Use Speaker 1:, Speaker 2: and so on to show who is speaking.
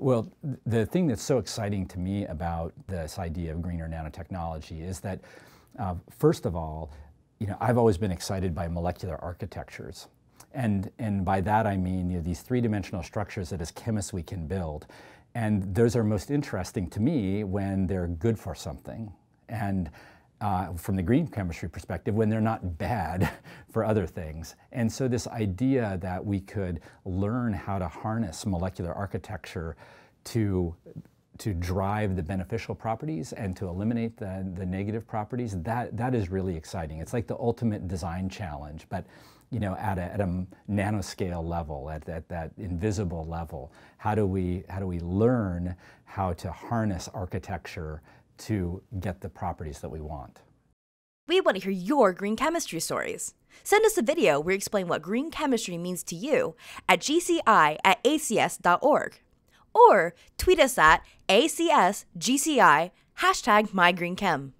Speaker 1: Well, the thing that's so exciting to me about this idea of greener nanotechnology is that, uh, first of all, you know, I've always been excited by molecular architectures. And, and by that I mean you know, these three-dimensional structures that as chemists we can build. And those are most interesting to me when they're good for something. And uh, from the green chemistry perspective, when they're not bad for other things. And so this idea that we could learn how to harness molecular architecture to to drive the beneficial properties and to eliminate the, the negative properties, that, that is really exciting. It's like the ultimate design challenge, but you know, at a, at a nanoscale level, at, at that invisible level, how do we, how do we learn how to harness architecture to get the properties that we want?
Speaker 2: We want to hear your green chemistry stories. Send us a video where you explain what green chemistry means to you at gci at acs.org. Or tweet us at ACSGCI hashtag MyGreenChem.